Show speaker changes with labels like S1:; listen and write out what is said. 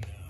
S1: No.